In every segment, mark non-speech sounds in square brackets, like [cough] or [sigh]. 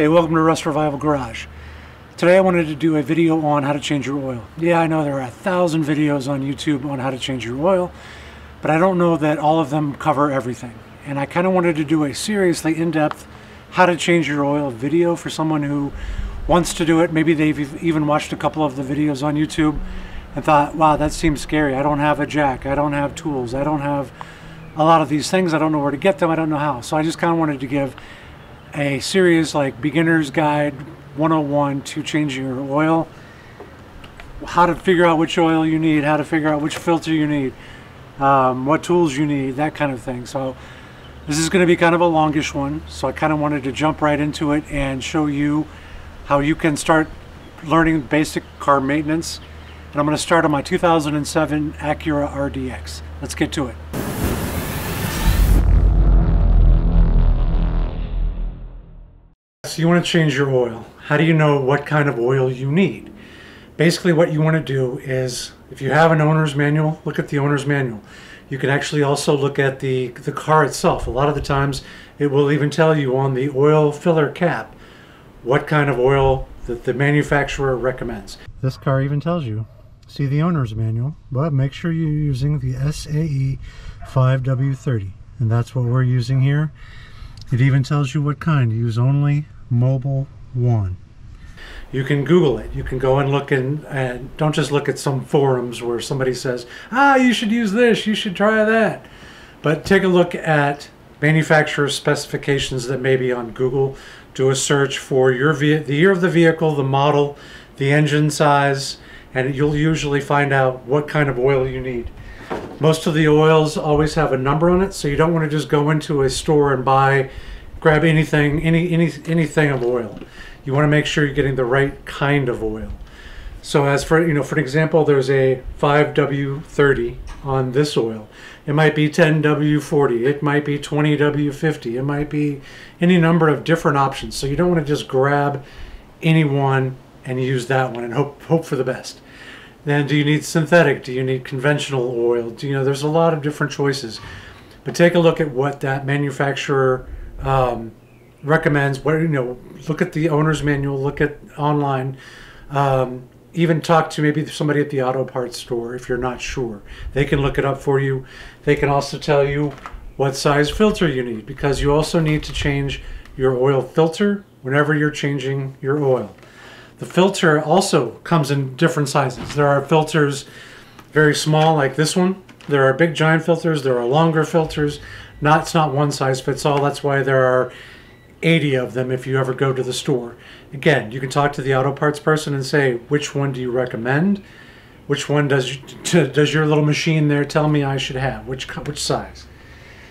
Hey, welcome to Rust Revival Garage. Today I wanted to do a video on how to change your oil. Yeah, I know there are a thousand videos on YouTube on how to change your oil, but I don't know that all of them cover everything. And I kind of wanted to do a seriously in-depth how to change your oil video for someone who wants to do it. Maybe they've even watched a couple of the videos on YouTube and thought, wow, that seems scary. I don't have a jack. I don't have tools. I don't have a lot of these things. I don't know where to get them. I don't know how. So I just kind of wanted to give a series like beginner's guide 101 to changing your oil. How to figure out which oil you need, how to figure out which filter you need, um, what tools you need, that kind of thing. So this is going to be kind of a longish one. So I kind of wanted to jump right into it and show you how you can start learning basic car maintenance. And I'm going to start on my 2007 Acura RDX. Let's get to it. So you want to change your oil. How do you know what kind of oil you need? Basically what you want to do is, if you have an owner's manual, look at the owner's manual. You can actually also look at the, the car itself. A lot of the times it will even tell you on the oil filler cap what kind of oil that the manufacturer recommends. This car even tells you, see the owner's manual, but make sure you're using the SAE 5W30. And that's what we're using here. It even tells you what kind. Use only Mobil 1. You can Google it. You can go and look in, and don't just look at some forums where somebody says, ah, you should use this, you should try that. But take a look at manufacturer specifications that may be on Google. Do a search for your the year of the vehicle, the model, the engine size, and you'll usually find out what kind of oil you need. Most of the oils always have a number on it, so you don't want to just go into a store and buy, grab anything, any, any anything of oil. You want to make sure you're getting the right kind of oil. So as for, you know, for example, there's a 5W30 on this oil. It might be 10W40, it might be 20W50, it might be any number of different options. So you don't want to just grab any one and use that one and hope hope for the best. Then do you need synthetic? Do you need conventional oil? Do you know there's a lot of different choices. But take a look at what that manufacturer um, recommends. What you know, look at the owner's manual. Look at online. Um, even talk to maybe somebody at the auto parts store if you're not sure. They can look it up for you. They can also tell you what size filter you need because you also need to change your oil filter whenever you're changing your oil. The filter also comes in different sizes. There are filters very small like this one. There are big giant filters. There are longer filters. Not, it's not one size fits all. That's why there are 80 of them if you ever go to the store. Again, you can talk to the auto parts person and say, which one do you recommend? Which one does does your little machine there tell me I should have? Which which size?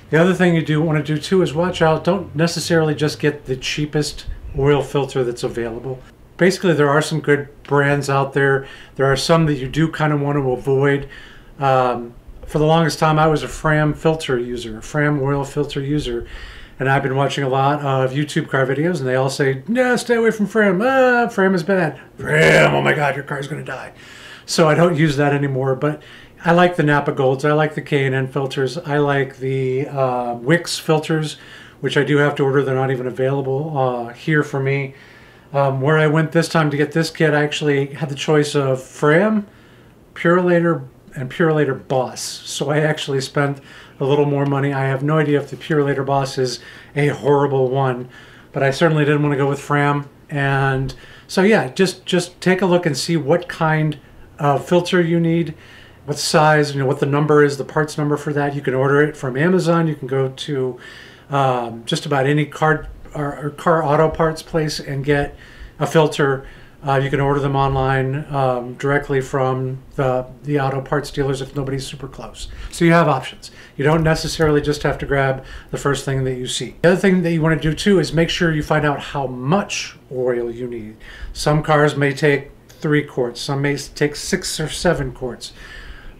The other thing you do want to do too is watch out. Don't necessarily just get the cheapest oil filter that's available basically there are some good brands out there. There are some that you do kind of want to avoid. Um, for the longest time, I was a Fram filter user, a Fram oil filter user, and I've been watching a lot of YouTube car videos, and they all say, "Yeah, stay away from Fram. Ah, Fram is bad. Fram, oh my God, your car's going to die." So I don't use that anymore, but I like the Napa Golds. I like the K&N filters. I like the uh, Wix filters, which I do have to order. They're not even available uh, here for me. Um, where I went this time to get this kit, I actually had the choice of Fram, Purolator, and Purolator Boss. So I actually spent a little more money. I have no idea if the Purolator Boss is a horrible one, but I certainly didn't want to go with Fram. And so yeah, just just take a look and see what kind of filter you need, what size, you know, what the number is, the parts number for that. You can order it from Amazon. You can go to um, just about any card or, or car auto parts place and get a filter. Uh, you can order them online um, directly from the, the auto parts dealers if nobody's super close. So you have options. You don't necessarily just have to grab the first thing that you see. The other thing that you want to do too is make sure you find out how much oil you need. Some cars may take three quarts, some may take six or seven quarts.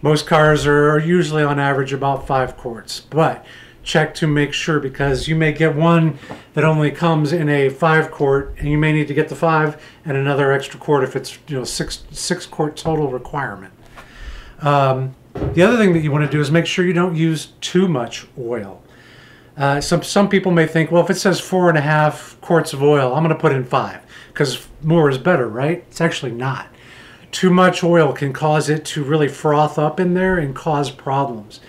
Most cars are usually on average about five quarts, but check to make sure because you may get one that only comes in a five quart and you may need to get the five and another extra quart if it's you know six six quart total requirement. Um, the other thing that you want to do is make sure you don't use too much oil. Uh, some some people may think, well, if it says four and a half quarts of oil, I'm going to put in five because more is better, right? It's actually not. Too much oil can cause it to really froth up in there and cause problems.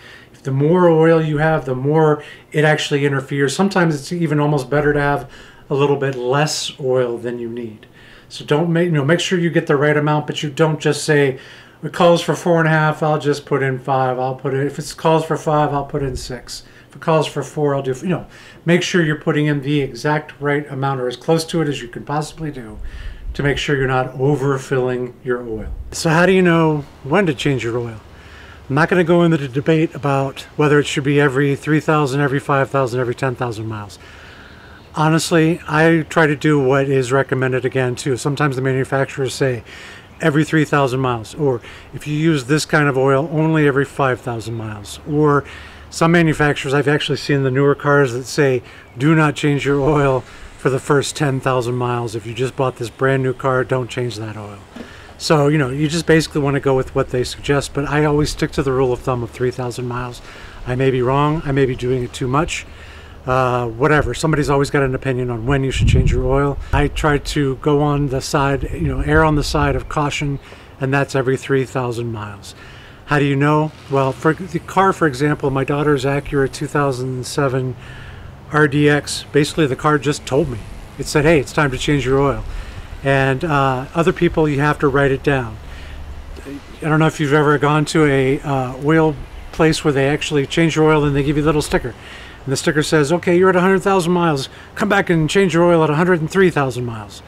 The more oil you have, the more it actually interferes. Sometimes it's even almost better to have a little bit less oil than you need. So don't make you know make sure you get the right amount, but you don't just say it calls for four and a half. I'll just put in five. I'll put it if it calls for five. I'll put in six. If it calls for four, I'll do you know. Make sure you're putting in the exact right amount or as close to it as you can possibly do to make sure you're not overfilling your oil. So how do you know when to change your oil? I'm not going to go into the debate about whether it should be every 3,000, every 5,000, every 10,000 miles. Honestly, I try to do what is recommended again too. Sometimes the manufacturers say every 3,000 miles, or if you use this kind of oil, only every 5,000 miles. Or some manufacturers, I've actually seen the newer cars that say, do not change your oil for the first 10,000 miles. If you just bought this brand new car, don't change that oil. So, you know, you just basically want to go with what they suggest, but I always stick to the rule of thumb of 3,000 miles. I may be wrong, I may be doing it too much uh, whatever. Somebody's always got an opinion on when you should change your oil. I try to go on the side, you know, err on the side of caution, and that's every 3,000 miles. How do you know? Well, for the car, for example, my daughter's Acura 2007 RDX, basically the car just told me. It said, hey, it's time to change your oil. And uh, other people, you have to write it down. I don't know if you've ever gone to a uh, oil place where they actually change your oil and they give you a little sticker and the sticker says, okay, you're at 100,000 miles. Come back and change your oil at 103,000 miles.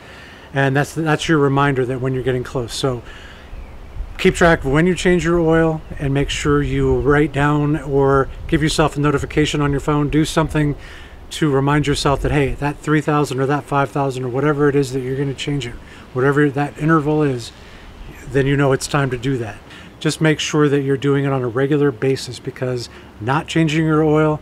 And that's that's your reminder that when you're getting close. So keep track of when you change your oil and make sure you write down or give yourself a notification on your phone. Do something to remind yourself that hey, that 3,000 or that 5,000 or whatever it is that you're going to change it, whatever that interval is, then you know it's time to do that. Just make sure that you're doing it on a regular basis because not changing your oil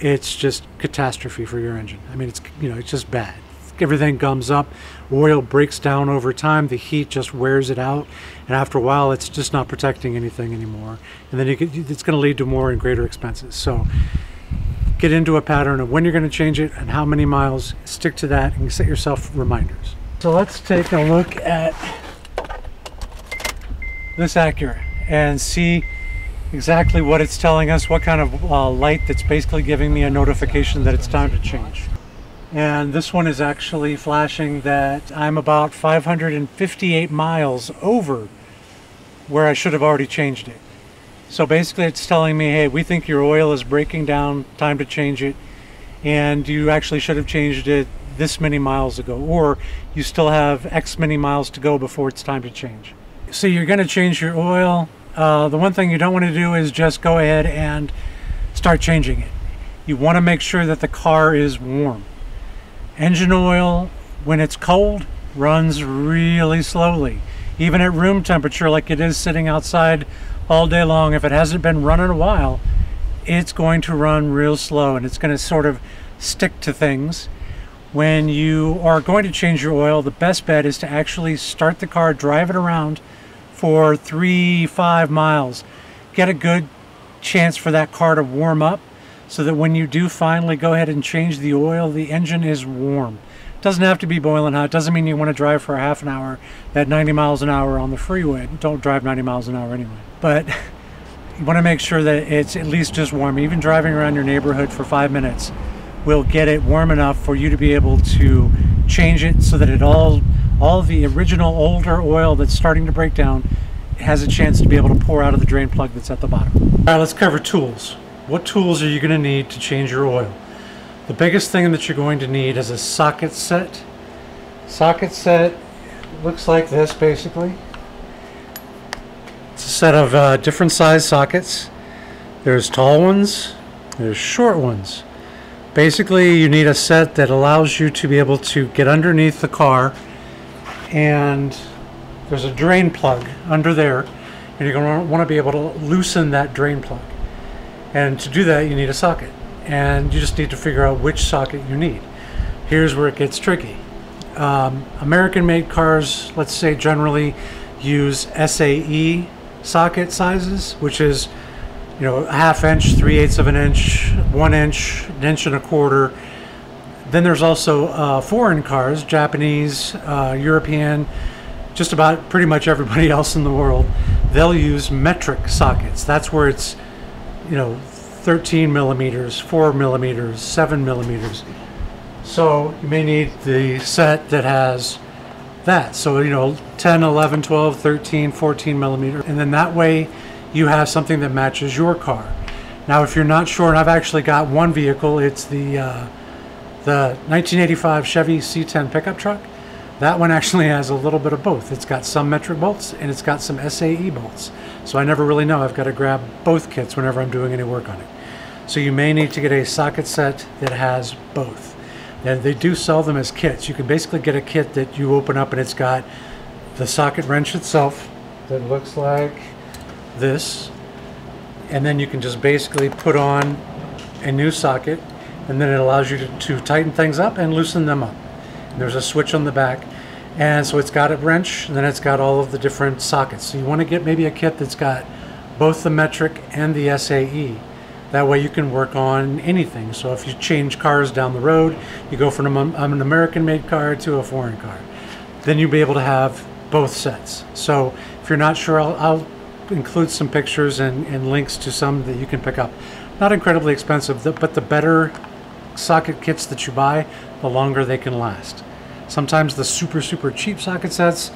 it's just catastrophe for your engine. I mean, it's you know, it's just bad. Everything gums up, oil breaks down over time. The heat just wears it out, and after a while, it's just not protecting anything anymore. And then get, it's going to lead to more and greater expenses. So, get into a pattern of when you're going to change it and how many miles. Stick to that and set yourself reminders. So let's take a look at this Acura and see exactly what it's telling us, what kind of uh, light that's basically giving me a notification that it's time to change. And this one is actually flashing that I'm about 558 miles over where I should have already changed it. So basically it's telling me, hey, we think your oil is breaking down, time to change it. And you actually should have changed it this many miles ago, or you still have X many miles to go before it's time to change. So you're gonna change your oil, uh, the one thing you don't want to do is just go ahead and start changing it. You want to make sure that the car is warm. Engine oil, when it's cold, runs really slowly. Even at room temperature, like it is sitting outside all day long, if it hasn't been running a while, it's going to run real slow and it's going to sort of stick to things. When you are going to change your oil, the best bet is to actually start the car, drive it around, for three, five miles. Get a good chance for that car to warm up so that when you do finally go ahead and change the oil, the engine is warm. Doesn't have to be boiling hot. Doesn't mean you want to drive for a half an hour at 90 miles an hour on the freeway. Don't drive 90 miles an hour anyway. But you want to make sure that it's at least just warm. Even driving around your neighborhood for five minutes will get it warm enough for you to be able to change it so that it all all the original older oil that's starting to break down has a chance to be able to pour out of the drain plug that's at the bottom. All right, let's cover tools. What tools are you going to need to change your oil? The biggest thing that you're going to need is a socket set. Socket set looks like this basically. It's a set of uh, different size sockets. There's tall ones, there's short ones. Basically, you need a set that allows you to be able to get underneath the car and there's a drain plug under there and you're going to want to be able to loosen that drain plug and to do that you need a socket and you just need to figure out which socket you need here's where it gets tricky um, American made cars let's say generally use SAE socket sizes which is you know, a half inch, three eighths of an inch, one inch, an inch and a quarter. Then there's also uh, foreign cars, Japanese, uh, European, just about pretty much everybody [laughs] else in the world. They'll use metric sockets. That's where it's, you know, 13 millimeters, 4 millimeters, 7 millimeters. So you may need the set that has that. So, you know, 10, 11, 12, 13, 14 millimeter. And then that way you have something that matches your car. Now, if you're not sure, and I've actually got one vehicle, it's the, uh, the 1985 Chevy C10 pickup truck. That one actually [laughs] has a little bit of both. It's got some metric bolts and it's got some SAE bolts. So I never really know. I've got to grab both kits whenever I'm doing any work on it. So you may need to get a socket set that has both. And they do sell them as kits. You can basically get a kit that you open up and it's got the socket wrench itself that looks like this. And then you can just basically put on a new socket and then it allows you to, to tighten things up and loosen them up. And there's a switch on the back. And so it's got a wrench and then it's got all of the different sockets. So you want to get maybe a kit that's got both the metric and the SAE. That way you can work on anything. So if you change cars down the road, you go from an American made car to a foreign car. Then you'll be able to have both sets. So if you're not sure, I'll, I'll include some pictures and, and, links to some that you can pick up. Not incredibly expensive, but the better socket kits that you buy, the longer they can last. Sometimes the super, super cheap socket sets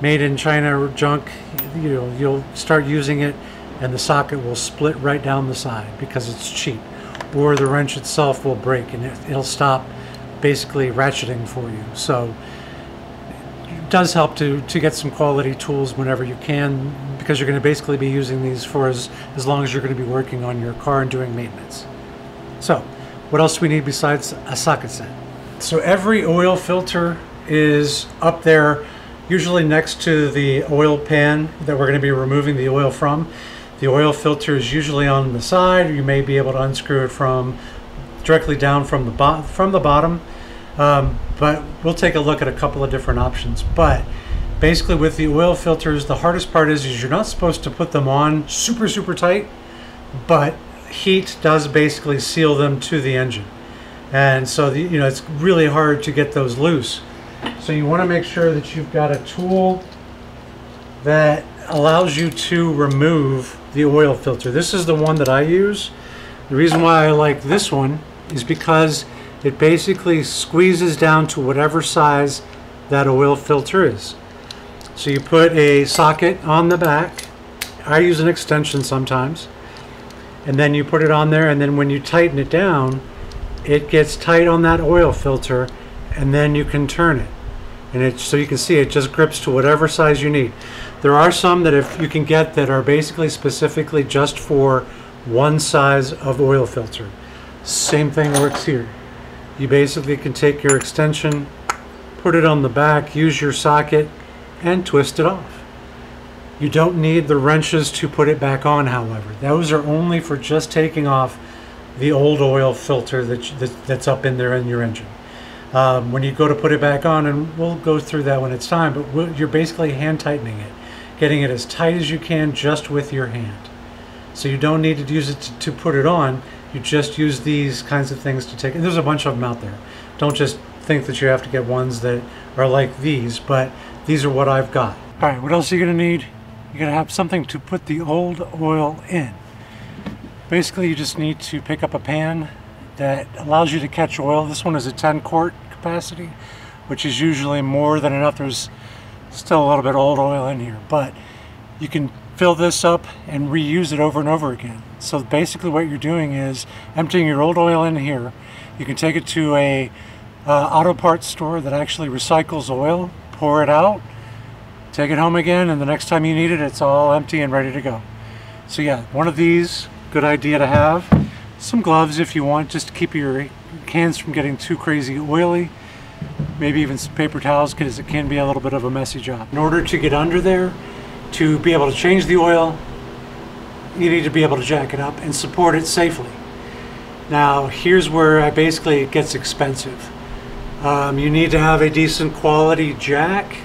made in China junk, you know, you'll start using it and the socket will split right down the side because it's cheap. Or the wrench itself will break and it, it'll stop basically ratcheting for you. So it does help to, to get some quality tools whenever you can because you're going to basically be using these for as, as long as you're going to be working on your car and doing maintenance. So what else do we need besides a socket set? So every oil filter is up there usually next to the oil pan that we're going to be removing the oil from. The oil filter is usually on the side. You may be able to unscrew it from directly down from the, bo from the bottom. Um, but we'll take a look at a couple of different options. But basically with the oil filters, the hardest part is, is you're not supposed to put them on super, super tight, but heat does basically seal them to the engine. And so, the, you know, it's really hard to get those loose. So you want to make sure that you've got a tool that allows you to remove the oil filter. This is the one that I use. The reason why I like this one is because it basically squeezes down to whatever size that oil filter is. So you put a socket on the back. I use an extension sometimes. And then you put it on there and then when you tighten it down, it gets tight on that oil filter and then you can turn it. And it, so you can see it just grips to whatever size you need. There are some that if you can get that are basically specifically just for one size of oil filter. Same thing works here. You basically can take your extension, put it on the back, use your socket, and twist it off. You don't need the wrenches to put it back on, however. Those are only for just taking off the old oil filter that, that that's up in there in your engine. Um, when you go to put it back on, and we'll go through that when it's time, but you're basically hand tightening it getting it as tight as you can just with your hand. So you don't need to use it to, to put it on, you just use these kinds of things to take, and there's a bunch of them out there. Don't just think that you have to get ones that are like these, but these are what I've got. All right, what else are you gonna need? You're gonna have something to put the old oil in. Basically, you just need to pick up a pan that allows you to catch oil. This one is a 10 quart capacity, which is usually more than enough. There's still a little bit of old oil in here, but you can fill this up and reuse it over and over again. So basically what you're doing is emptying your old oil in here. You can take it to a uh, auto parts store that actually recycles oil, pour it out, take it home again, and the next time you need it, it's all empty and ready to go. So yeah, one of these, good idea to have. Some gloves if you want, just to keep your hands from getting too crazy oily maybe even some paper towels because it can be a little bit of a messy job. In order to get under there, to be able to change the oil, you need to be able to jack it up and support it safely. Now here's where I basically it gets expensive. Um, you need to have a decent quality jack.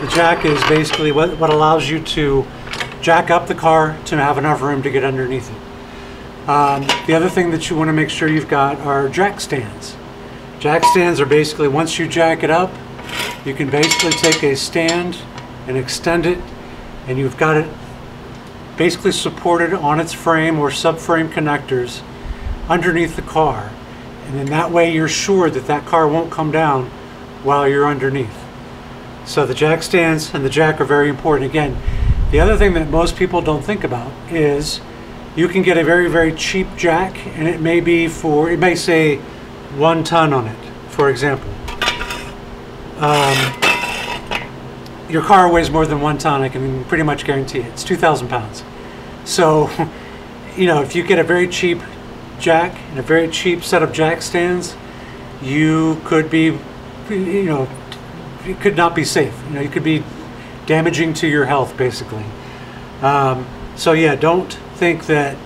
The jack is basically what, what allows you to jack up the car to have enough room to get underneath it. Um, the other thing that you want to make sure you've got are jack stands. Jack stands are basically, once you jack it up, you can basically take a stand and extend it and you've got it basically supported on its frame or subframe connectors underneath the car. And then that way you're sure that that car won't come down while you're underneath. So the jack stands and the jack are very important. Again, the other thing that most people don't think about is you can get a very, very cheap jack and it may be for, it may say one ton on it, for example. Um, your car weighs more than one ton, I can pretty much guarantee it. It's 2,000 pounds. So, [laughs] you know, if you get a very cheap jack and a very cheap set of jack stands, you could be, you know, it could not be safe. You know, you could be damaging to your health, basically. Um, so yeah, don't think that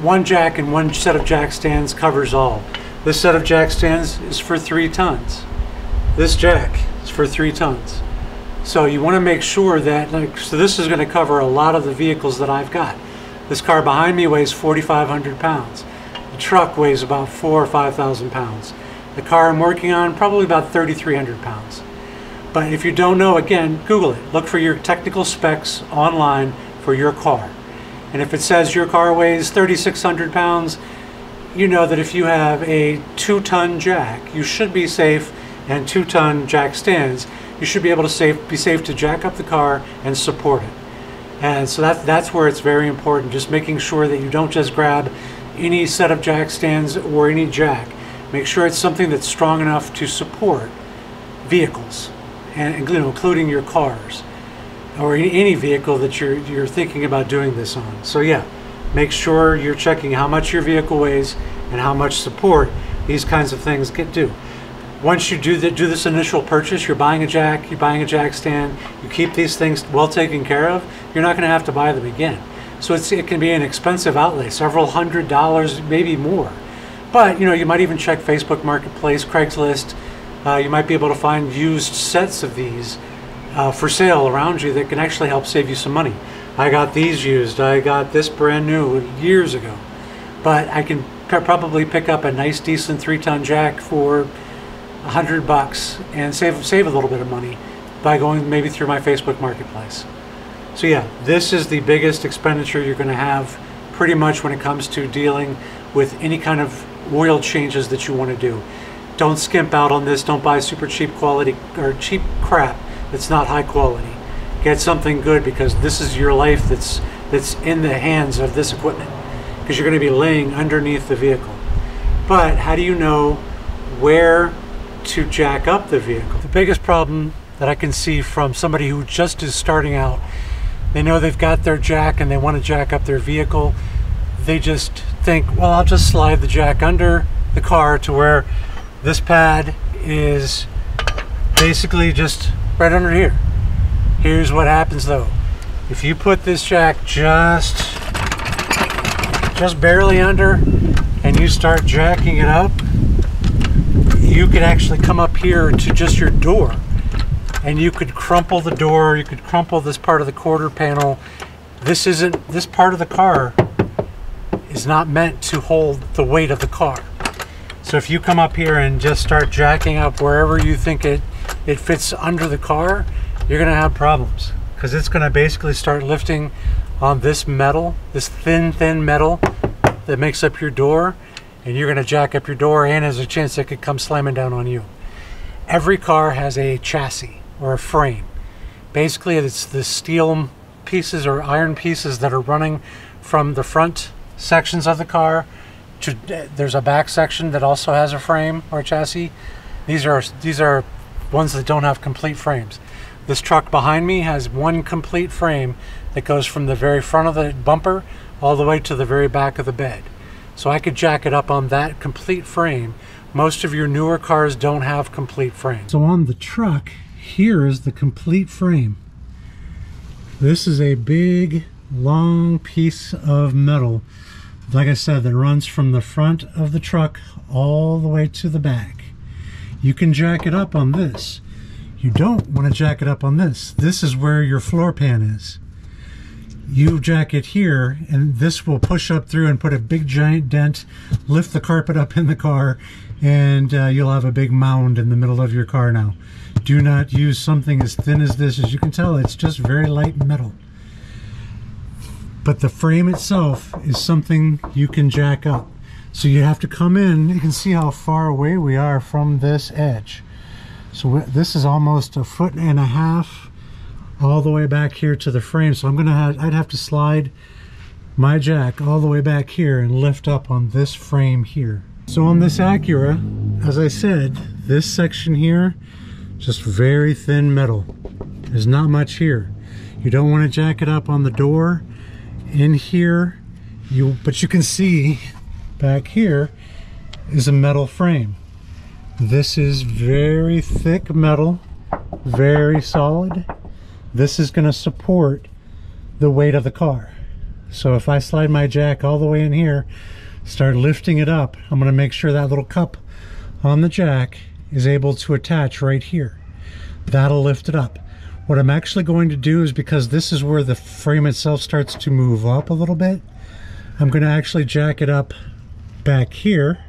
one jack and one set of jack stands covers all. This set of jack stands is for three tons. This jack is for three tons. So you want to make sure that, like, so this is going to cover a lot of the vehicles that I've got. This car behind me weighs 4,500 pounds. The truck weighs about four or 5,000 pounds. The car I'm working on, probably about 3,300 pounds. But if you don't know, again, Google it. Look for your technical specs online for your car. And if it says your car weighs 3,600 pounds, you know that if you have a two ton jack, you should be safe and two ton jack stands you should be able to safe, be safe to jack up the car and support it. And so that, that's where it's very important, just making sure that you don't just grab any set of jack stands or any jack. Make sure it's something that's strong enough to support vehicles, and you know, including your cars or any vehicle that you're, you're thinking about doing this on. So yeah, make sure you're checking how much your vehicle weighs and how much support these kinds of things get do once you do, the, do this initial purchase, you're buying a jack, you're buying a jack stand, you keep these things well taken care of, you're not going to have to buy them again. So it can be an expensive outlay, several hundred dollars, maybe more. But you know, you might even check Facebook Marketplace, Craigslist. Uh, you might be able to find used sets of these uh, for sale around you that can actually help save you some money. I got these used. I got this brand new years ago, but I can probably pick up a nice, decent three-ton jack for a hundred bucks and save save a little bit of money by going maybe through my Facebook Marketplace. So yeah, this is the biggest expenditure you're going to have pretty much when it comes to dealing with any kind of oil changes that you want to do. Don't skimp out on this. Don't buy super cheap quality or cheap crap that's not high quality. Get something good because this is your life that's that's in the hands of this equipment because you're going to be laying underneath the vehicle. But how do you know where to jack up the vehicle. The biggest problem that I can see from somebody who just is starting out, they know they've got their jack and they want to jack up their vehicle. They just think, well, I'll just slide the jack under the car to where this pad is basically just right under here. Here's what happens though. If you put this jack just just barely under and you start jacking it up, you could actually come up here to just your door and you could crumple the door, you could crumple this part of the quarter panel. This isn't, this part of the car is not meant to hold the weight of the car. So if you come up here and just start jacking up wherever you think it, it fits under the car, you're gonna have problems because it's gonna basically start lifting on this metal, this thin, thin metal that makes up your door and you're going to jack up your door and there's a chance it could come slamming down on you. Every car has a chassis or a frame. Basically, it's the steel pieces or iron pieces that are running from the front sections of the car to there's a back section that also has a frame or a chassis. These are these are ones that don't have complete frames. This truck behind me has one complete frame that goes from the very front of the bumper all the way to the very back of the bed. So I could jack it up on that complete frame. Most of your newer cars don't have complete frames. So on the truck, here is the complete frame. This is a big, long piece of metal, like I said, that runs from the front of the truck all the way to the back. You can jack it up on this. You don't want to jack it up on this. This is where your floor pan is. you jack it here and this will push up through and put a big giant dent lift the carpet up in the car and uh, you'll have a big mound in the middle of your car now do not use something as thin as this as you can tell it's just very light metal but the frame itself is something you can jack up so you have to come in you can see how far away we are from this edge so this is almost a foot and a half all the way back here to the frame. So I'm gonna have, I'd have to slide my jack all the way back here and lift up on this frame here. So on this Acura, as I said, this section here, just very thin metal. There's not much here. You don't want to jack it up on the door. In here, you but you can see back here is a metal frame. This is very thick metal, very solid this is going to support the weight of the car. So if I slide my jack all the way in here, start lifting it up, I'm going to make sure that little cup on the jack is able to attach right here. That'll lift it up. What I'm actually going to do is because this is where the frame itself starts to move up a little bit, I'm going to actually jack it up back here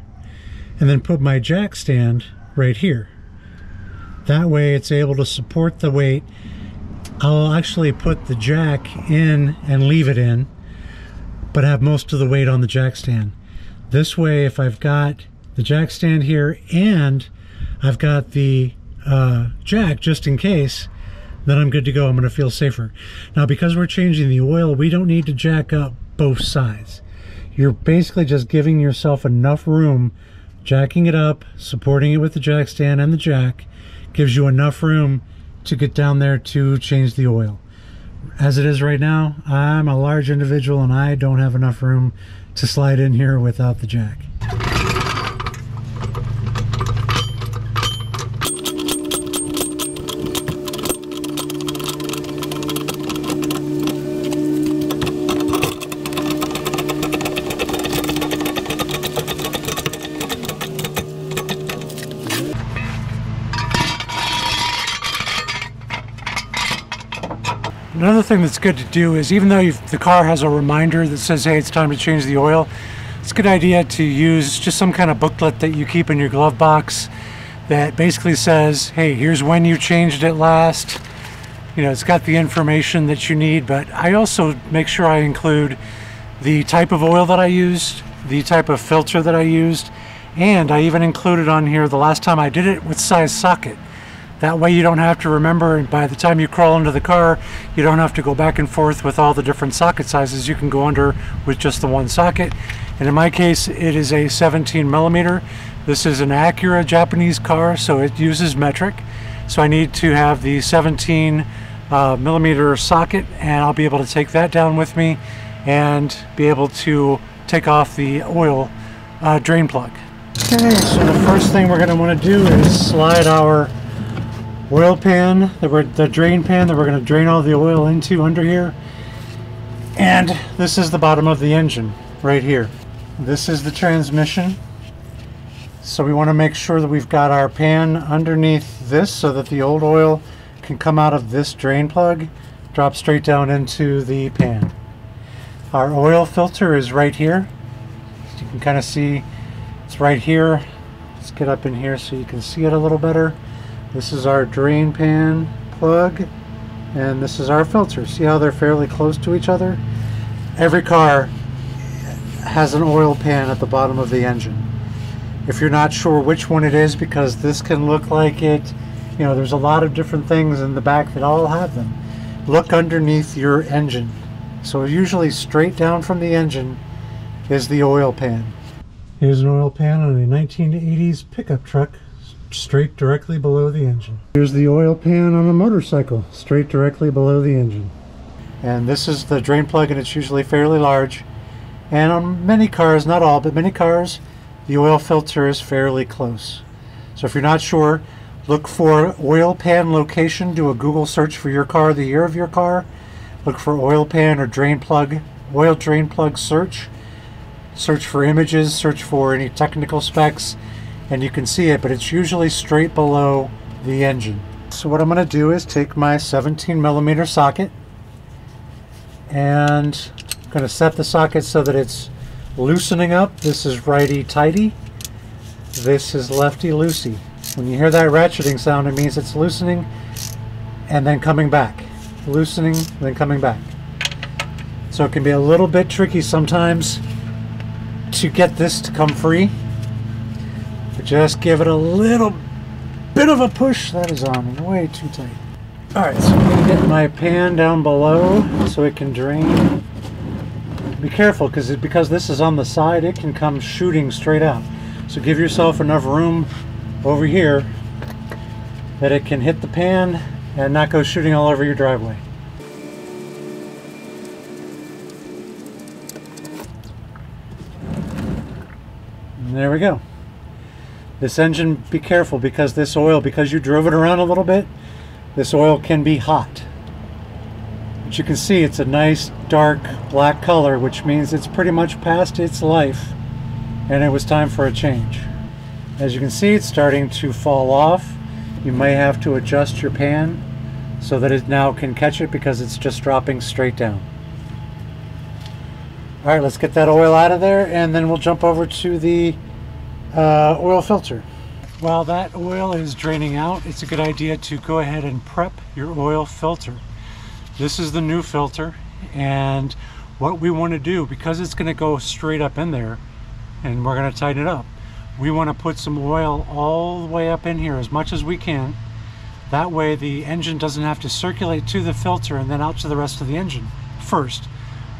and then put my jack stand right here. That way it's able to support the weight I'll actually put the jack in and leave it in, but have most of the weight on the jack stand. This way, if I've got the jack stand here and I've got the uh, jack just in case, then I'm good to go. I'm going to feel safer. Now, because we're changing the oil, we don't need to jack up both sides. You're basically just giving yourself enough room, jacking it up, supporting it with the jack stand and the jack, gives you enough room to get down there to change the oil. As it is right now, I'm a large individual and I don't have enough room to slide in here without the jack. Another thing that's good to do is even though the car has a reminder that says, hey, it's time to change the oil, it's a good idea to use just some kind of booklet that you keep in your glove box that basically says, hey, here's when you changed it last. You know, it's got the information that you need, but I also make sure I include the type of oil that I used, the type of filter that I used, and I even included on here the last time I did it with size socket. That way you don't have to remember and by the time you crawl into the car you don't have to go back and forth with all the different socket sizes. You can go under with just the one socket. And in my case it is a 17 millimeter. This is an Acura Japanese car so it uses metric. So I need to have the 17 uh, millimeter socket and I'll be able to take that down with me and be able to take off the oil uh, drain plug. Okay, so the first thing we're going to want to do is slide our oil pan, that we're, the drain pan that we're going to drain all the oil into under here. And this is the bottom of the engine right here. This is the transmission. So we want to make sure that we've got our pan underneath this so that the old oil can come out of this drain plug, drop straight down into the pan. Our oil filter is right here. You can kind of see it's right here. Let's get up in here so you can see it a little better. This is our drain pan plug and this is our filter. See how they're fairly close to each other? Every car has an oil pan at the bottom of the engine. If you're not sure which one it is because this can look like it, you know, there's a lot of different things in the back that all have them. Look underneath your engine. So usually straight down from the engine is the oil pan. Here's an oil pan on a 1980s pickup truck straight directly below the engine. Here's the oil pan on a motorcycle, straight directly below the engine. And this is the drain plug and it's usually fairly large. And on many cars, not all, but many cars, the oil filter is fairly close. So if you're not sure, look for oil pan location, do a Google search for your car, the year of your car. Look for oil pan or drain plug, oil drain plug search. Search for images, search for any technical specs and you can see it, but it's usually straight below the engine. So what I'm going to do is take my 17 millimeter socket and I'm going to set the socket so that it's loosening up. This is righty tighty. This is lefty loosey. When you hear that ratcheting sound, it means it's loosening and then coming back. Loosening, then coming back. So it can be a little bit tricky sometimes to get this to come free. Just give it a little bit of a push. That is on way too tight. Alright, so I'm going to get my pan down below so it can drain. Be careful because because this is on the side, it can come shooting straight out. So give yourself enough room over here that it can hit the pan and not go shooting all over your driveway. And there we go. This engine, be careful because this oil, because you drove it around a little bit, this oil can be hot. But you can see it's a nice dark black color, which means it's pretty much past its life and it was time for a change. As you can see, it's starting to fall off. You may have to adjust your pan so that it now can catch it because it's just dropping straight down. All right, let's get that oil out of there and then we'll jump over to the uh, oil filter. While that oil is draining out, it's a good idea to go ahead and prep your oil filter. This is the new filter and what we want to do, because it's going to go straight up in there and we're going to tighten it up, we want to put some oil all the way up in here as much as we can. That way the engine doesn't have to circulate to the filter and then out to the rest of the engine first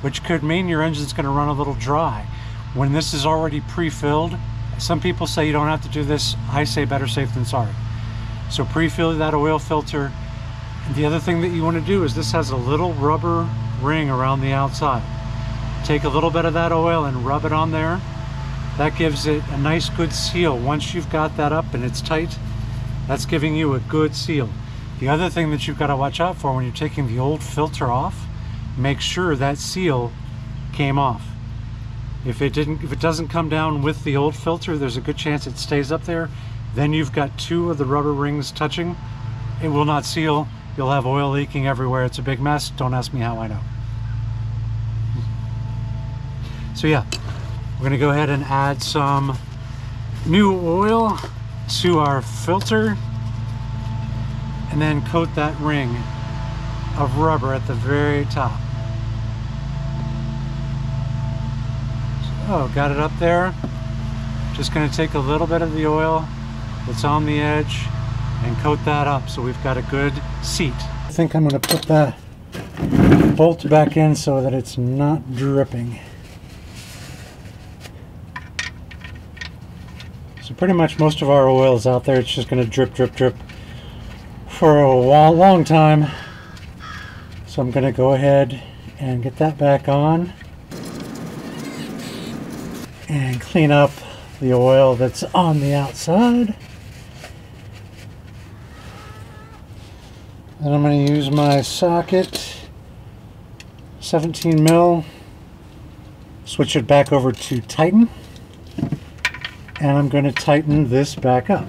which could mean your engine's going to run a little dry. When this is already pre-filled, some people say you don't have to do this. I say better safe than sorry. So pre-fill that oil filter. And the other thing that you want to do is this has a little rubber ring around the outside. Take a little bit of that oil and rub it on there. That gives it a nice good seal. Once you've got that up and it's tight, that's giving you a good seal. The other thing that you've got to watch out for when you're taking the old filter off make sure that seal came off. If it didn't, if it doesn't come down with the old filter, there's a good chance it stays up there. Then you've got two of the rubber rings touching. It will not seal. You'll have oil leaking everywhere. It's a big mess. Don't ask me how I know. So yeah, we're gonna go ahead and add some new oil to our filter and then coat that ring of rubber at the very top. Oh, got it up there. Just going to take a little bit of the oil that's on the edge and coat that up so we've got a good seat. I think I'm going to put that bolt back in so that it's not dripping. So pretty much most of our oil is out there. It's just going to drip, drip, drip for a long time. So I'm going to go ahead and get that back on and clean up the oil that's on the outside. Then I'm going to use my socket, 17 mil, switch it back over to tighten, and I'm going to tighten this back up.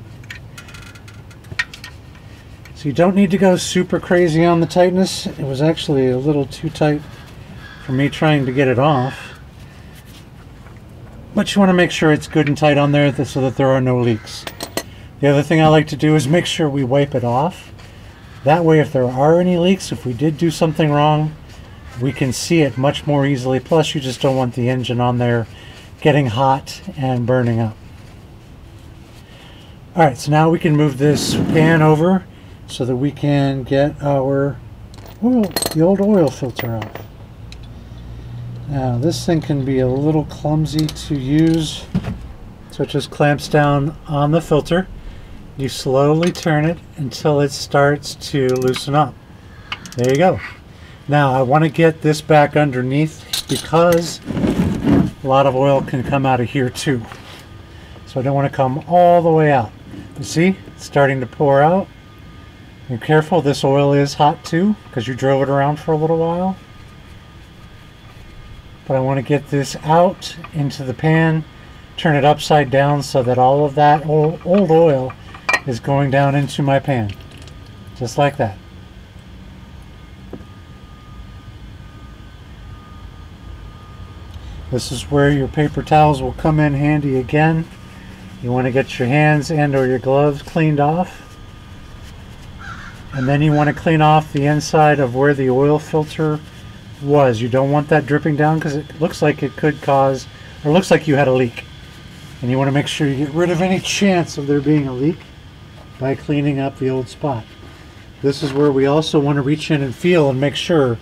So you don't need to go super crazy on the tightness. It was actually a little too tight for me trying to get it off. But you want to make sure it's good and tight on there so that there are no leaks. The other thing I like to do is make sure we wipe it off. That way if there are any leaks, if we did do something wrong, we can see it much more easily. Plus you just don't want the engine on there getting hot and burning up. Alright, so now we can move this pan over so that we can get our oil, the old oil filter off. Now this thing can be a little clumsy to use. So it just clamps down on the filter. You slowly turn it until it starts to loosen up. There you go. Now I want to get this back underneath because a lot of oil can come out of here too. So I don't want to come all the way out. You see, it's starting to pour out. Be careful, this oil is hot too because you drove it around for a little while but I want to get this out into the pan turn it upside down so that all of that old, oil is going down into my pan just like that This is where your paper towels will come in handy again. You want to get your hands and or your gloves cleaned off. And then you want to clean off the inside of where the oil filter was. You don't want that dripping down because it looks like it could cause, or looks like you had a leak. And you want to make sure you get rid of any chance of there being a leak by cleaning up the old spot. This is where we also want to reach in and feel and make sure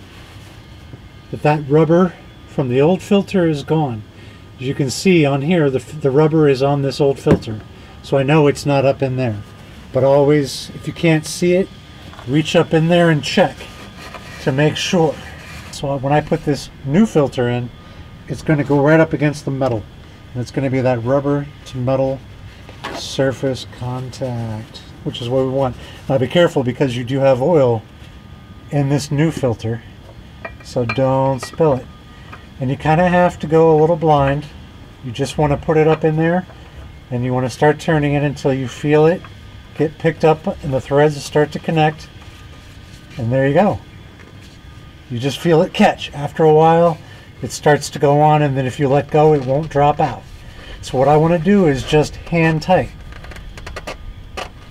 that that rubber from the old filter is gone. As you can see on here, the, the rubber is on this old filter. So I know it's not up in there. But always, if you can't see it, reach up in there and check to make sure. When I put this new filter in, it's going to go right up against the metal. And it's going to be that rubber to metal surface contact, which is what we want. Now be careful because you do have oil in this new filter. So don't spill it and you kind of have to go a little blind you just want to put it up in there and you want to start turning it until you feel it get picked up and the threads start to connect and there you go you just feel it catch after a while it starts to go on and then if you let go it won't drop out so what I want to do is just hand tight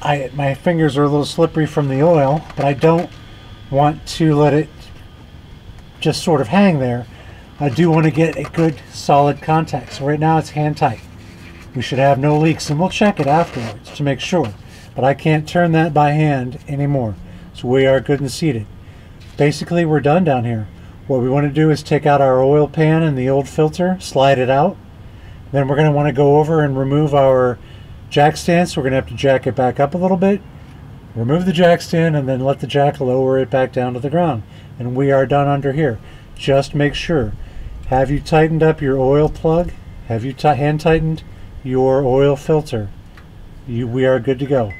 I my fingers are a little slippery from the oil but I don't want to let it just sort of hang there I do want to get a good solid contact. So right now it's hand tight. We should have no leaks and we'll check it afterwards to make sure. But I can't turn that by hand anymore. So we are good and seated. Basically we're done down here. What we want to do is take out our oil pan and the old filter, slide it out. Then we're going to want to go over and remove our jack stand. So we're going to have to jack it back up a little bit. Remove the jack stand and then let the jack lower it back down to the ground. And we are done under here. Just make sure have you tightened up your oil plug? Have you hand tightened your oil filter? You, we are good to go.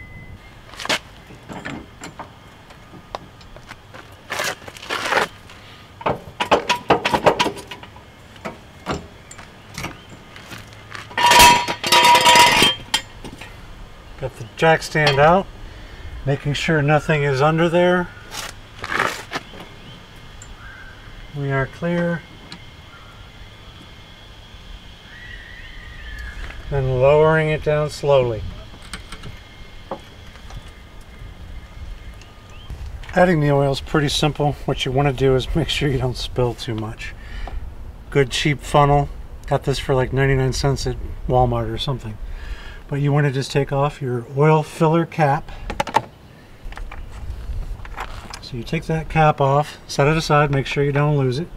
Got the jack stand out, making sure nothing is under there. We are clear. and lowering it down slowly. Adding the oil is pretty simple. What you want to do is make sure you don't spill too much. Good cheap funnel. Got this for like 99 cents at Walmart or something. But you want to just take off your oil filler cap. So you take that cap off, set it aside, make sure you don't lose it.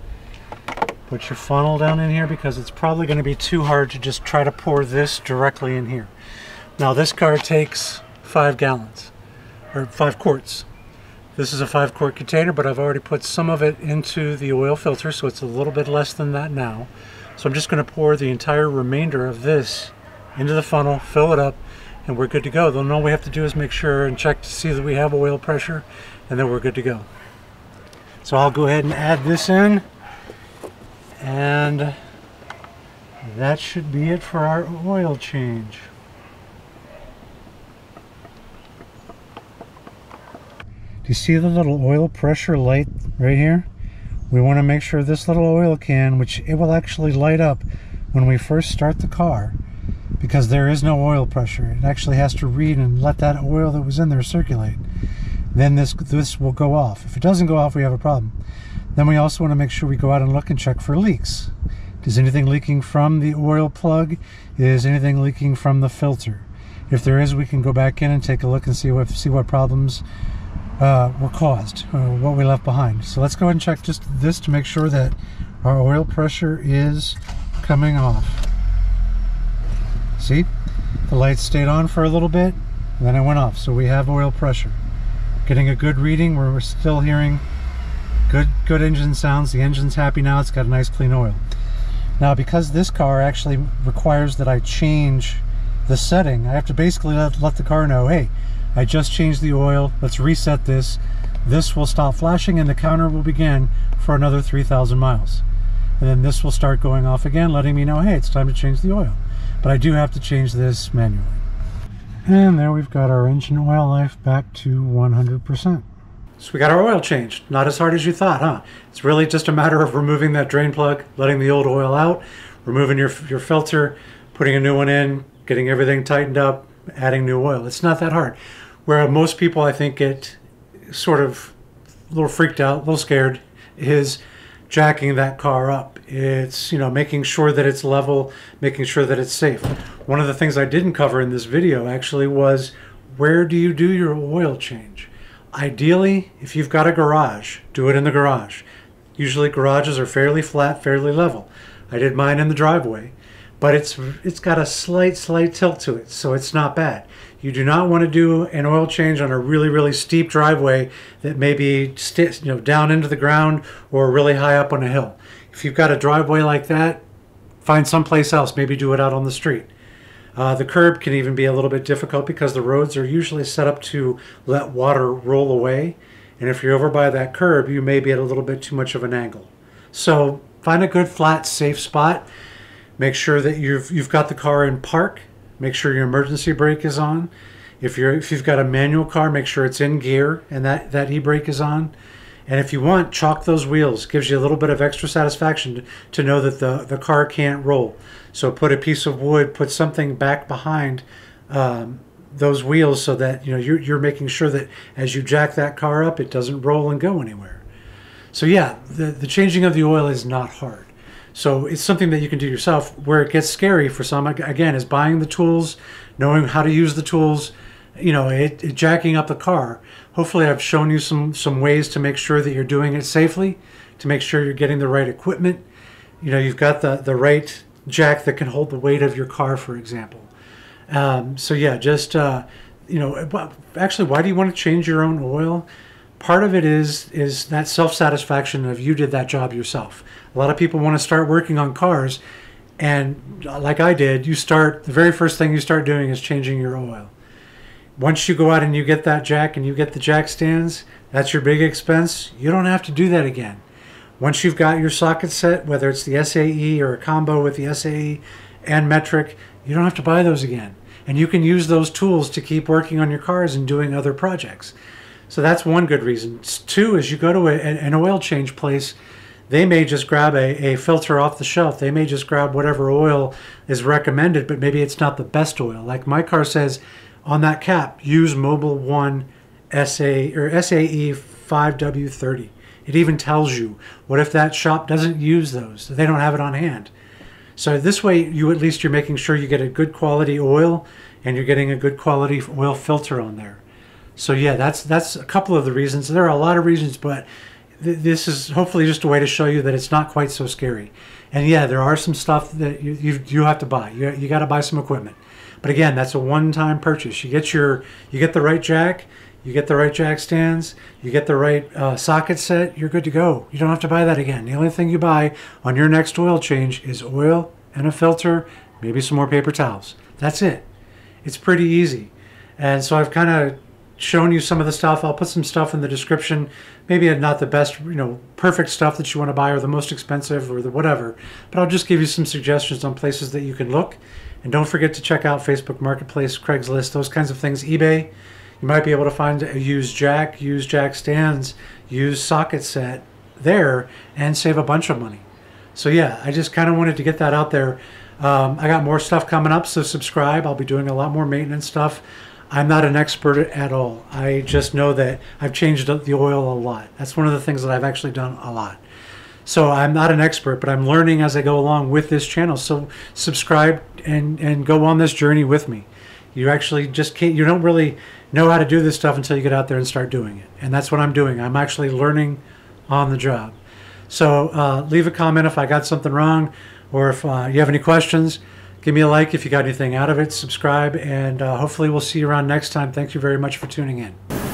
Put your funnel down in here because it's probably going to be too hard to just try to pour this directly in here. Now this car takes five gallons, or five quarts. This is a five quart container, but I've already put some of it into the oil filter, so it's a little bit less than that now. So I'm just going to pour the entire remainder of this into the funnel, fill it up, and we're good to go. Then all we have to do is make sure and check to see that we have oil pressure, and then we're good to go. So I'll go ahead and add this in and that should be it for our oil change. Do you see the little oil pressure light right here? We want to make sure this little oil can, which it will actually light up when we first start the car because there is no oil pressure. It actually has to read and let that oil that was in there circulate. Then this, this will go off. If it doesn't go off, we have a problem. Then we also want to make sure we go out and look and check for leaks. Is anything leaking from the oil plug? Is anything leaking from the filter? If there is, we can go back in and take a look and see what see what problems uh, were caused, uh, what we left behind. So let's go ahead and check just this to make sure that our oil pressure is coming off. See, the lights stayed on for a little bit, then it went off. So we have oil pressure. Getting a good reading. We're still hearing Good, good engine sounds. The engine's happy now. It's got a nice clean oil. Now, because this car actually requires that I change the setting, I have to basically let, let the car know, hey, I just changed the oil. Let's reset this. This will stop flashing and the counter will begin for another 3,000 miles. And then this will start going off again, letting me know, hey, it's time to change the oil. But I do have to change this manually. And there we've got our engine oil life back to 100%. So we got our oil changed. Not as hard as you thought, huh? It's really just a matter of removing that drain plug, letting the old oil out, removing your, your filter, putting a new one in, getting everything tightened up, adding new oil. It's not that hard. Where most people, I think, get sort of a little freaked out, a little scared, is jacking that car up. It's, you know, making sure that it's level, making sure that it's safe. One of the things I didn't cover in this video actually was where do you do your oil change? Ideally, if you've got a garage, do it in the garage. Usually garages are fairly flat, fairly level. I did mine in the driveway, but it's it's got a slight slight tilt to it, so it's not bad. You do not want to do an oil change on a really really steep driveway that may be you know down into the ground or really high up on a hill. If you've got a driveway like that, find someplace else. Maybe do it out on the street. Uh, the curb can even be a little bit difficult because the roads are usually set up to let water roll away. And if you're over by that curb, you may be at a little bit too much of an angle. So find a good flat, safe spot. Make sure that you've you've got the car in park. Make sure your emergency brake is on. If you're if you've got a manual car, make sure it's in gear and that that e-brake is on. And if you want, chalk those wheels. Gives you a little bit of extra satisfaction to, to know that the, the car can't roll. So put a piece of wood, put something back behind um, those wheels so that you know you're, you're making sure that as you jack that car up, it doesn't roll and go anywhere. So yeah, the, the changing of the oil is not hard. So it's something that you can do yourself. Where it gets scary for some, again, is buying the tools, knowing how to use the tools, you know, it, it, jacking up the car. Hopefully, I've shown you some some ways to make sure that you're doing it safely, to make sure you're getting the right equipment. You know, you've got the the right jack that can hold the weight of your car, for example. Um, so yeah, just uh, you know, actually, why do you want to change your own oil? Part of it is is that self satisfaction of you did that job yourself. A lot of people want to start working on cars, and like I did, you start the very first thing you start doing is changing your oil once you go out and you get that jack and you get the jack stands, that's your big expense. You don't have to do that again. Once you've got your socket set, whether it's the SAE or a combo with the SAE and metric, you don't have to buy those again. And you can use those tools to keep working on your cars and doing other projects. So that's one good reason. Two is you go to a, an oil change place, they may just grab a, a filter off the shelf. They may just grab whatever oil is recommended, but maybe it's not the best oil. Like my car says, on that cap, use Mobil 1 SA or SAE 5W30. It even tells you what if that shop doesn't use those, they don't have it on hand. So this way, you at least you're making sure you get a good quality oil, and you're getting a good quality oil filter on there. So yeah, that's that's a couple of the reasons. There are a lot of reasons, but th- this is hopefully just a way to show you that it's not quite so scary. And yeah, there are some stuff that you you, you have to buy. You you got to buy some equipment. But again, that's a one-time purchase. You get your you get the right jack, you get the right jack stands, you get the right uh, socket set, you're good to go. You don't have to buy that again. The only thing you buy on your next oil change is oil and a filter, maybe some more paper towels. That's it. It's pretty easy. And so I've kind of shown you some of the stuff. I'll put some stuff in the description. Maybe not the best, you know, perfect stuff that you want to buy or the most expensive or the whatever, but I'll just give you some suggestions on places that you can look and don't forget to check out Facebook Marketplace, Craigslist, those kinds of things, eBay. You might be able to find a used jack, used jack stands, used socket set there and save a bunch of money. So, yeah, I just kind of wanted to get that out there. Um, I got more stuff coming up, so subscribe. I'll be doing a lot more maintenance stuff. I'm not an expert at all. I just know that I've changed the oil a lot. That's one of the things that I've actually done a lot. So I'm not an expert, but I'm learning as I go along with this channel. So subscribe and and go on this journey with me. You actually just can't. You don't really know how to do this stuff until you get out there and start doing it. And that's what I'm doing. I'm actually learning on the job. So uh, leave a comment if I got something wrong, or if uh, you have any questions. Give me a like if you got anything out of it. Subscribe, and uh, hopefully we'll see you around next time. Thank you very much for tuning in.